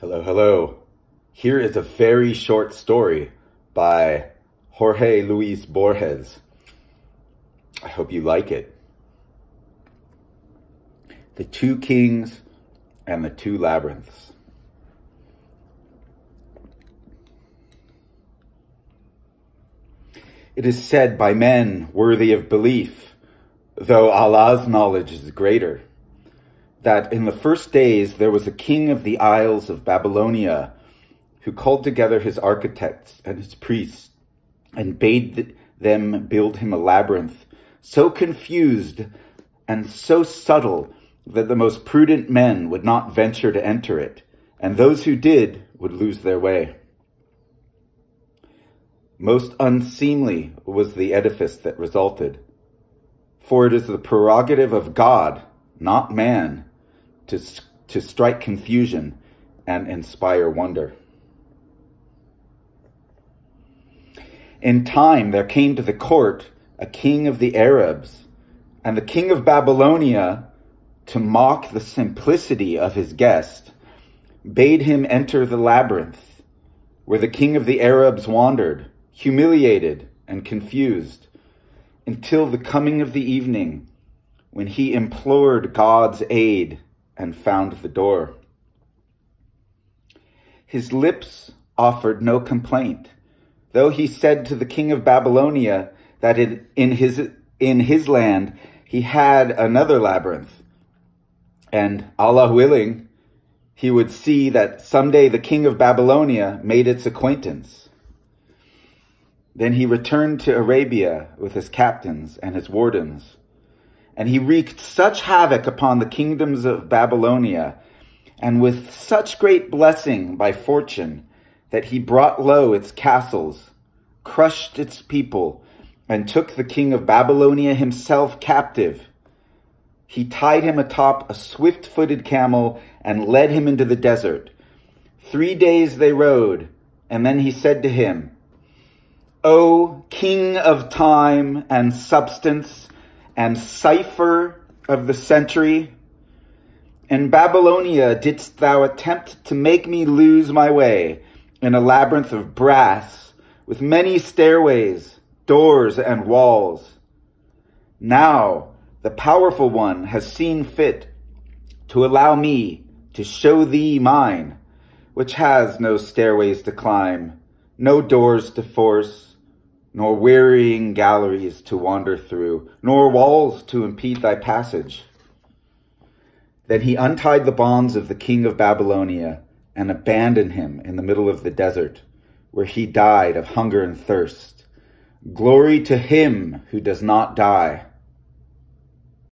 Hello, hello. Here is a very short story by Jorge Luis Borges. I hope you like it. The Two Kings and the Two Labyrinths. It is said by men worthy of belief, though Allah's knowledge is greater that in the first days there was a king of the Isles of Babylonia who called together his architects and his priests and bade them build him a labyrinth so confused and so subtle that the most prudent men would not venture to enter it, and those who did would lose their way. Most unseemly was the edifice that resulted, for it is the prerogative of God, not man, to, to strike confusion and inspire wonder. In time, there came to the court a king of the Arabs, and the king of Babylonia, to mock the simplicity of his guest, bade him enter the labyrinth, where the king of the Arabs wandered, humiliated and confused, until the coming of the evening, when he implored God's aid and found the door. His lips offered no complaint, though he said to the king of Babylonia that in his, in his land he had another labyrinth. And Allah willing, he would see that someday the king of Babylonia made its acquaintance. Then he returned to Arabia with his captains and his wardens and he wreaked such havoc upon the kingdoms of Babylonia, and with such great blessing by fortune, that he brought low its castles, crushed its people, and took the king of Babylonia himself captive. He tied him atop a swift-footed camel and led him into the desert. Three days they rode, and then he said to him, O king of time and substance, and cipher of the century. In Babylonia didst thou attempt to make me lose my way in a labyrinth of brass with many stairways, doors, and walls. Now the powerful one has seen fit to allow me to show thee mine, which has no stairways to climb, no doors to force, nor wearying galleries to wander through, nor walls to impede thy passage. Then he untied the bonds of the king of Babylonia and abandoned him in the middle of the desert, where he died of hunger and thirst. Glory to him who does not die.